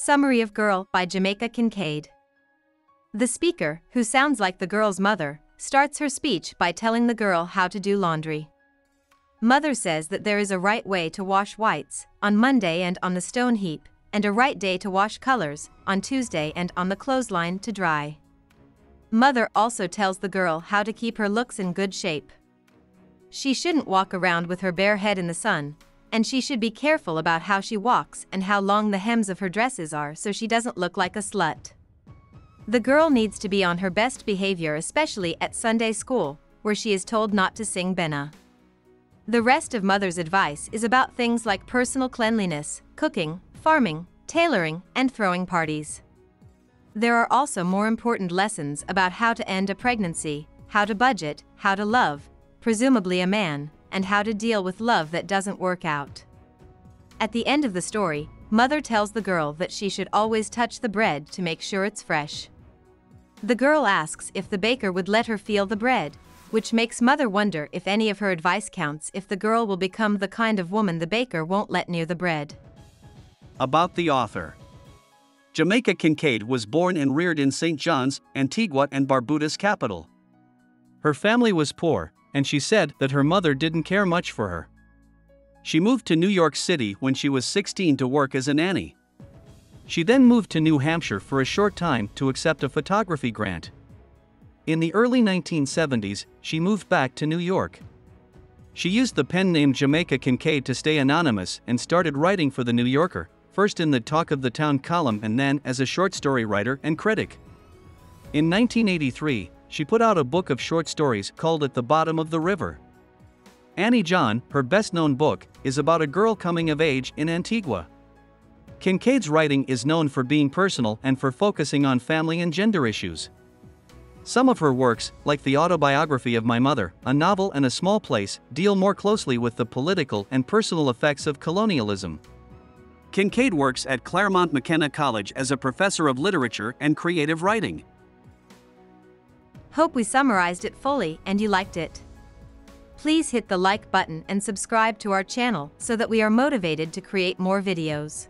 Summary of Girl by Jamaica Kincaid. The speaker, who sounds like the girl's mother, starts her speech by telling the girl how to do laundry. Mother says that there is a right way to wash whites, on Monday and on the stone heap, and a right day to wash colors, on Tuesday and on the clothesline to dry. Mother also tells the girl how to keep her looks in good shape. She shouldn't walk around with her bare head in the sun, and she should be careful about how she walks and how long the hems of her dresses are so she doesn't look like a slut. The girl needs to be on her best behavior especially at Sunday school, where she is told not to sing Benna. The rest of Mother's advice is about things like personal cleanliness, cooking, farming, tailoring, and throwing parties. There are also more important lessons about how to end a pregnancy, how to budget, how to love, presumably a man, and how to deal with love that doesn't work out. At the end of the story, Mother tells the girl that she should always touch the bread to make sure it's fresh. The girl asks if the baker would let her feel the bread, which makes Mother wonder if any of her advice counts if the girl will become the kind of woman the baker won't let near the bread. About the author Jamaica Kincaid was born and reared in St. John's, Antigua and Barbuda's capital. Her family was poor, and she said that her mother didn't care much for her. She moved to New York City when she was 16 to work as a nanny. She then moved to New Hampshire for a short time to accept a photography grant. In the early 1970s, she moved back to New York. She used the pen name Jamaica Kincaid to stay anonymous and started writing for The New Yorker, first in the Talk of the Town column and then as a short story writer and critic. In 1983, she put out a book of short stories called At the Bottom of the River. Annie John, her best known book, is about a girl coming of age in Antigua. Kincaid's writing is known for being personal and for focusing on family and gender issues. Some of her works, like the autobiography of My Mother, a novel and a small place, deal more closely with the political and personal effects of colonialism. Kincaid works at Claremont McKenna College as a professor of literature and creative writing. Hope we summarized it fully and you liked it. Please hit the like button and subscribe to our channel so that we are motivated to create more videos.